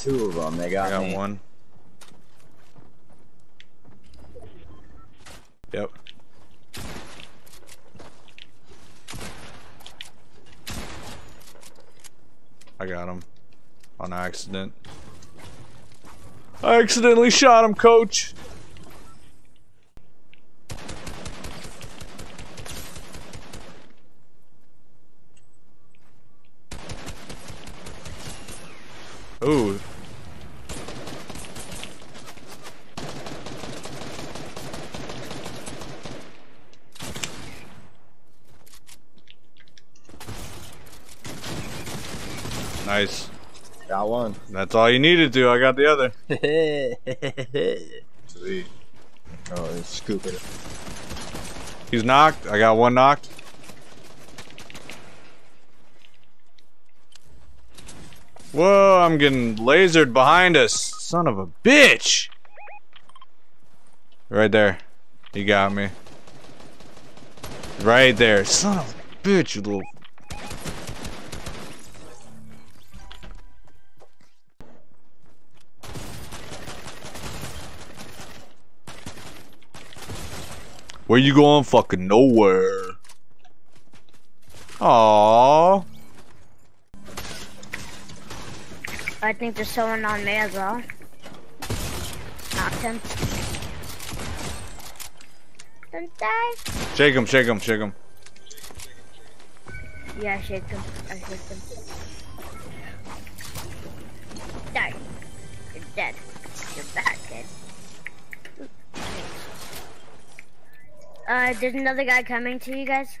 two of them. They got, I got me. one. Yep. I got him. On accident. I accidentally shot him, coach! Ooh. Nice. Got one. That's all you needed to. I got the other. Sweet. Oh, he's scooping it. He's knocked. I got one knocked. Whoa, I'm getting lasered behind us. Son of a bitch. Right there. He got me. Right there. Son of a bitch, you little. Where you going? Fucking nowhere. Aww. I think there's someone on me as well. Knocked him. Don't die. Shake him, shake him, shake him. Yeah, shake him. I shake him. Die. You're dead. You're back, kid. Uh, there's another guy coming to you guys.